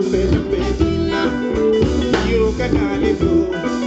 bella Io canale do